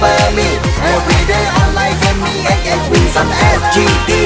by me Every day I like me and, and we some SGT.